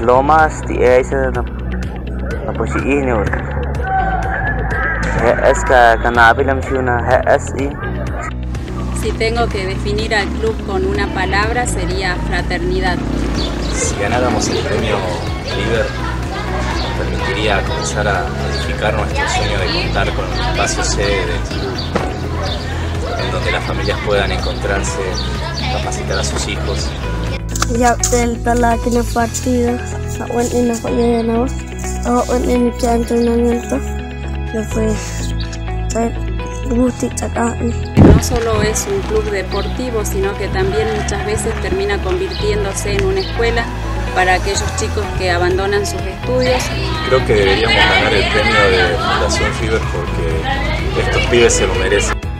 Lomas shiine wor es ka kanabilam shuna SI Si tengo que definir al club con una palabra sería fraternidad. Si ganáramos el premio River, nos permitiría comenzar a modificar nuestro sueño de contar con un espacio sede del club, familias puedan encontrarse, capacitar a sus hijos. Ya del talaki na partido, awan ina ko yan ako. Awan ina ki entrenamiento. Después. No solo es un club deportivo, sino que también muchas veces termina convirtiéndose en una escuela para aquellos chicos que abandonan sus estudios. Creo que deberíamos ganar el premio de Fundación River porque estos pibes se lo merecen.